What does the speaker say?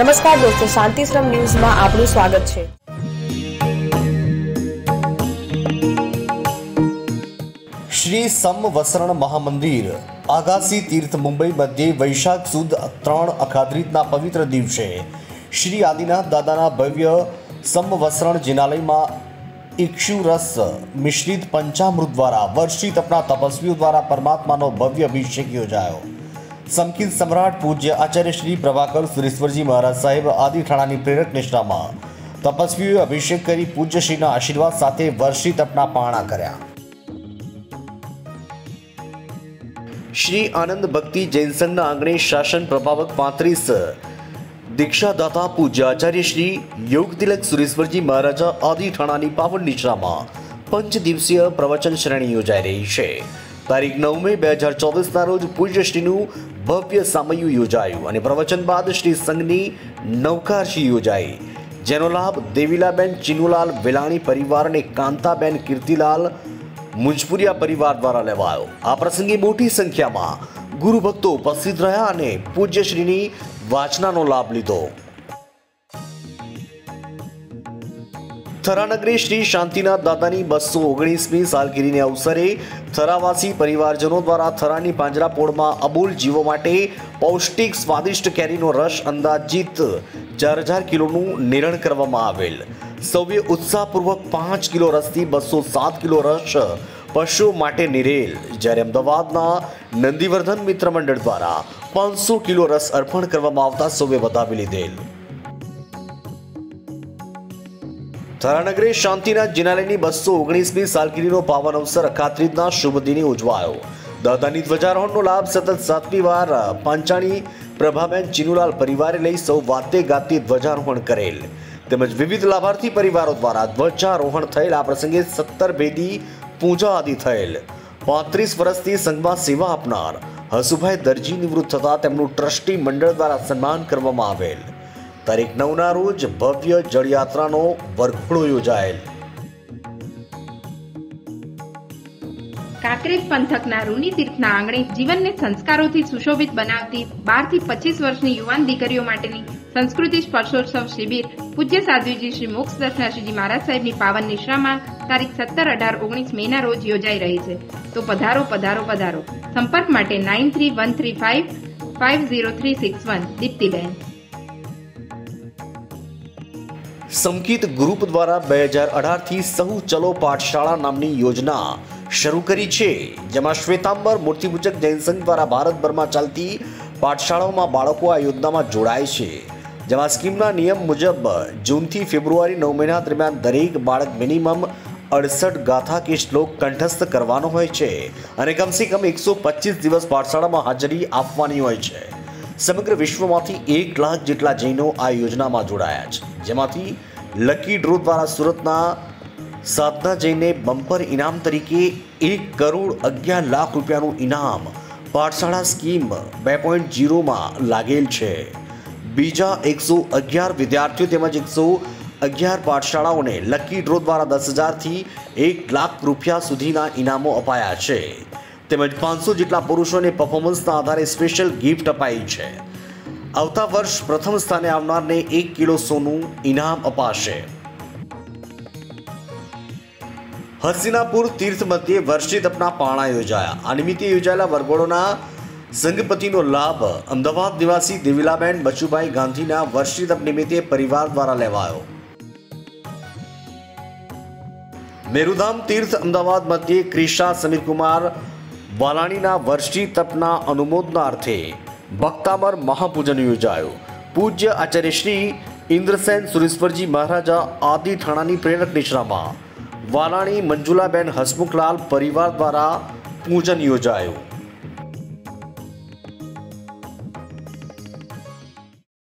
નમસ્કાર દોસ્તો, શાંતિશ્રમ ન્યૂઝમાં આપનું સ્વાગત છે. શ્રી સમવસરણ મહામંદિર, આગાસી તીર્થ મુંબઈ મધ્યે વૈશાખ સુદ ત્રણ અખાદ્રીતના પવિત્ર દિવસે શ્રી આદિનાથ દાદાના ભવ્ય સમવસરણ જિનાલયમાં ઇક્ષુરસ મિશ્રિત પંચામૃત દ્વારા વર્ષિત તપના તપસ્વીઓ દ્વારા પરમાત્માનો ભવ્ય અભિષેક યોજાયો. સમકિત સમ્રાટ પૂજ્ય આચાર્ય શ્રી પ્રભાકર સુરેશ્વરજી મહારાજ સાહેબ આદિ ઠાણાની પ્રેરક નિષ્ઠામાં તપસ્વીઓએ અભિષેક કરી પૂજ્ય શ્રીના આશીર્વાદ સાથે વર્ષી તપના પાણા કર્યા. શ્રી આનંદ ભક્તિ જૈન સંઘના આંગણે શાસન પ્રભાવક પાંત્રીસ દીક્ષાદાતા પૂજ્ય આચાર્ય શ્રી યોગ તિલક સુરેશ્વરજી મહારાજા આદિ ઠાણાની પાવન નિશ્રામાં પંચ દિવસીય પ્રવચન શ્રેણી યોજાઈ રહી છે. તારીખ નવ બે હજાર ચોવીસના રોજ પૂજ્યશ્રીનું ભવ્ય સામયું યોજાયું અને પ્રવચન બાદ શ્રી સંઘની નવકારશી યોજાઈ. જેનો લાભ દેવીલાબેન ચિનુલાલ વેલાણી પરિવાર અને કાંતાબેન કીર્તિલાલ મુંજપુરિયા પરિવાર દ્વારા લેવાયો. આ પ્રસંગે મોટી સંખ્યામાં ગુરુભક્તો ઉપસ્થિત રહ્યા અને પૂજ્યશ્રીની વાચનાનો લાભ લીધો. થરાનગરી શ્રી શાંતિનાથ દાદાની બસો ઓગણીસમી સાલગીરીને અવસરે થરાવાસી પરિવારજનો દ્વારા થરાની પાંજરાપોળમાં અબોલ જીવો માટે પૌષ્ટિક સ્વાદિષ્ટ કેરીનો રસ અંદાજિત ચાર હજાર કિલોનું નિરણ કરવામાં આવેલ. સૌએ ઉત્સાહપૂર્વક પાંચ કિલો રસથી બસો સાત કિલો રસ પશુઓ માટે નિરેલ. જ્યારે અમદાવાદના નંદીવર્ધન મિત્ર મંડળ દ્વારા પાંચસો કિલો રસ અર્પણ કરવામાં આવતા સૌએ વધાવી લીધેલ. થરાનગરે શાંતિનાથ જિનાલયની બસો ઓગણીસમી સાલગીરીનો પાવન અવસર અખાત્રીજના શુભ દિને ઉજવાયો. દાદાની ધ્વજારોહણનો લાભ સતત સાતમી વાર પાંચાણી પ્રભાબેન ચિનુલાલ પરિવારે લઈ સૌ વાતે ગાતે ધ્વજારોહણ કરેલ. તેમજ વિવિધ લાભાર્થી પરિવારો દ્વારા ધ્વજારોહણ થયેલ. આ પ્રસંગે સત્તર ભેદી પૂજા આદિ થયેલ. પાંત્રીસ વર્ષથી સંઘમાં સેવા આપનાર હસુભાઈ દરજી નિવૃત્ત થતા તેમનું ટ્રસ્ટી મંડળ દ્વારા સન્માન કરવામાં આવેલ. તારીખ નવના રોજ ભવ્ય જળયાત્રાનો વરઘોડો યોજાયેલ. કાંકરેજ પંથકના રૂની તીર્થના આંગણે જીવનને સંસ્કારોથી સુશોભિત બનાવતી બારથી પચીસ વર્ષની યુવાન દીકરીઓ માટેની સંસ્કૃતિ સ્પર્શોત્સવ શિબિર પૂજ્ય સાધ્વીજી શ્રી મોક્ષ દર્શનાશ્રીજી મહારાજ સાહેબની પાવન નિશ્રામાં તારીખ સત્તર અઢાર ઓગણીસ મેના રોજ યોજાઈ રહી છે. તો પધારો પધારો પધારો. સંપર્ક માટે nine three one three five five zero three six one, Diptiben. Sankit group દ્વારા બે હજાર અઢારથી સહુ ચલો પાઠશાળા નામની યોજના શરૂ કરી છે, જેમાં શ્વેતાંબર મૂર્તિપૂજક જૈન સંઘ દ્વારા ભારતભરમાં ચાલતી પાઠશાળાઓમાં બાળકો આ યોજનામાં જોડાય છે. જેમાં સ્કીમના નિયમ મુજબ જૂનથી ફેબ્રુઆરી નવ મહિના દરમિયાન દરેક બાળક મિનિમમ અડસઠ ગાથા કે શ્લોક કંઠસ્થ કરવાનો હોય છે અને કમસે કમ એકસો પચીસ દિવસ પાઠશાળામાં હાજરી આપવાની હોય છે. સમગ્ર વિશ્વમાંથી એક લાખ જેટલા જૈનો આ યોજનામાં જોડાયા છે. જેમાંથી લકી ડ્રો દ્વારા સુરતના સાધના જઈને બમ્પર ઇનામ તરીકે એક કરોડ અગિયાર લાખ રૂપિયાનું ઇનામ પાઠશાળા સ્કીમ બે પોઈન્ટ જીરોમાં લાગેલ છે. બીજા એકસો અગિયાર વિદ્યાર્થીઓ તેમજ એકસો અગિયાર પાઠશાળાઓને લકી ડ્રો દ્વારા દસ હજારથી એક લાખ રૂપિયા સુધીના ઇનામો અપાયા છે. તેમજ પાંચસો જેટલા પુરુષોને પરફોર્મન્સના આધારે સ્પેશિયલ ગિફ્ટ અપાઈ છે. આવતા વર્ષ પ્રથમ સ્થાને આવનારને એક કિલો સોનું ઇનામ અપાશે. હસ્તિનાપુર તીર્થ મધ્યે વર્ષિત અપના પાણા યોજાયા. આ નિમિત્તે યોજાયેલા વરઘોડોના સંઘપતિનો લાભ અમદાવાદ નિવાસી દેવીલાબેન બચુભાઈ ગાંધીના વર્ષિત અપ નિમિત્તે પરિવાર દ્વારા લેવાયો. મેરુધામ તીર્થ અમદાવાદ મધ્યે ક્રિશા સમીરકુમાર વાલાણીના વર્ષી તપના અનુમોદનાર્થે ભક્તામર મહાપૂજન યોજાયું. પૂજ્ય આચાર્ય શ્રી ઇન્દ્રસેન સુરેશ્વરજી મહારાજા આદિ ઠાણાની પ્રેરક નિશ્રામાં વાલાણી મંજુલાબેન હસમુખલાલ પરિવાર દ્વારા પૂજન યોજાયું.